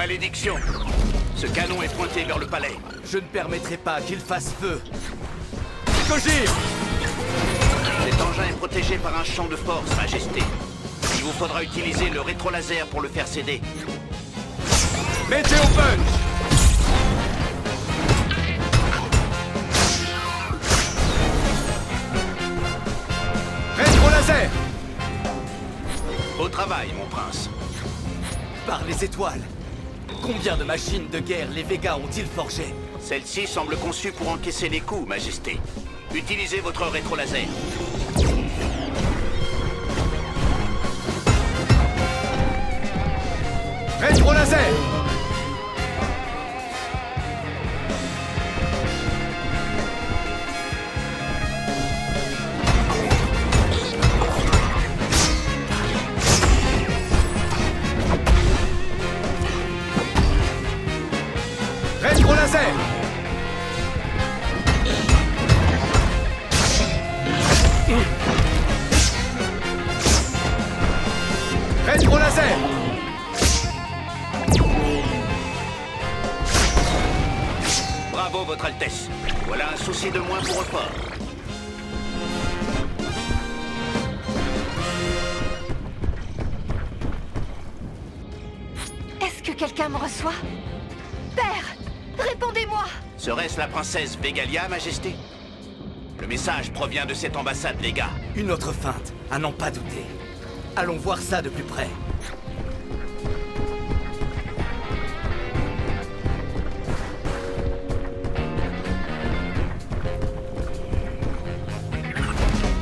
malédiction Ce canon est pointé vers le palais. Je ne permettrai pas qu'il fasse feu. Kojir Cet engin est protégé par un champ de force, Majesté. Il vous faudra utiliser le rétro-laser pour le faire céder. Météo Punch Rétro-laser Au travail, mon prince. Par les étoiles Combien de machines de guerre les Végas ont-ils forgées Celle-ci semble conçue pour encaisser les coups, Majesté. Utilisez votre. Rétro-laser Rétro-laser Bravo, Votre Altesse. Voilà un souci de moins pour Report. Est-ce que quelqu'un me reçoit? Père Répondez-moi Serait-ce la princesse Vegalia, Majesté? Message provient de cette ambassade, les gars. Une autre feinte, à n'en pas douter. Allons voir ça de plus près.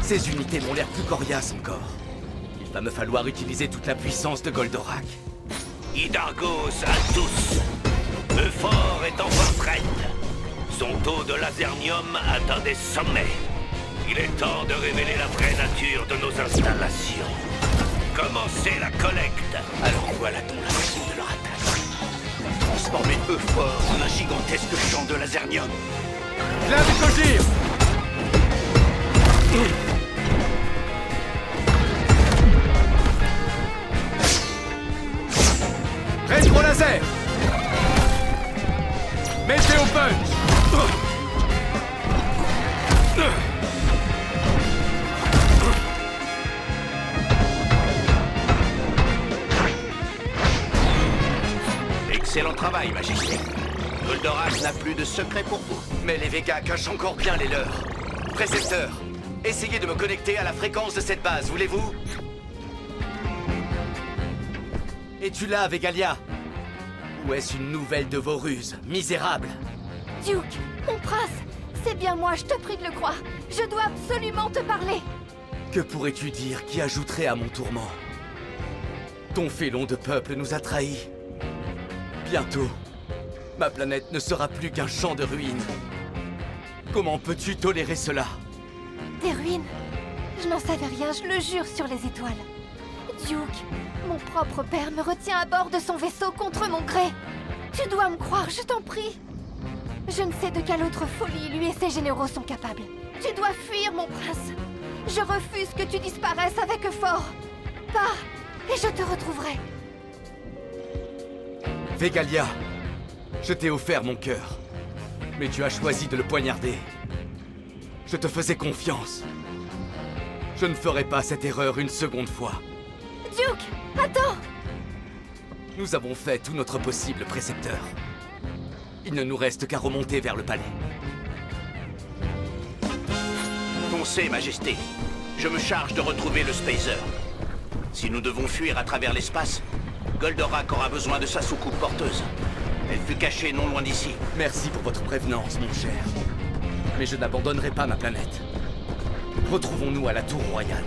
Ces unités m'ont l'air plus coriaces encore. Il va me falloir utiliser toute la puissance de Goldorak. Hidalgos à tous. Le fort est en retraite. Son taux de lasernium atteint des sommets. Il est temps de révéler la vraie nature de nos installations. Commencez la collecte. Alors voilà donc la raison de leur attaque. Transformer eux fort en un gigantesque champ de lasernium. Plein de Excellent travail, Majesté. Goldorak n'a plus de secret pour vous. Mais les Végas cachent encore bien les leurs. Précepteur, essayez de me connecter à la fréquence de cette base, voulez-vous? Es-tu là, Végalia Ou est-ce une nouvelle de vos ruses, misérable Duke, mon prince C'est bien moi, je te prie de le croire. Je dois absolument te parler. Que pourrais-tu dire qui ajouterait à mon tourment? Ton félon de peuple nous a trahis. Bientôt, ma planète ne sera plus qu'un champ de ruines. Comment peux-tu tolérer cela? Des ruines? Je n'en savais rien, je le jure sur les étoiles. Duke, mon propre père me retient à bord de son vaisseau contre mon gré. Tu dois me croire, je t'en prie. Je ne sais de quelle autre folie lui et ses généraux sont capables. Tu dois fuir, mon prince. Je refuse que tu disparaisses avec fort. Pars, et je te retrouverai. Végalia, je t'ai offert mon cœur, mais tu as choisi de le poignarder. Je te faisais confiance. Je ne ferai pas cette erreur une seconde fois. Duke, attends Nous avons fait tout notre possible, précepteur. Il ne nous reste qu'à remonter vers le palais. Foncez, Majesté. Je me charge de retrouver le Spacer. Si nous devons fuir à travers l'espace, Goldorak aura besoin de sa soucoupe porteuse. Elle fut cachée non loin d'ici. Merci pour votre prévenance, mon cher. Mais je n'abandonnerai pas ma planète. Retrouvons-nous à la Tour Royale.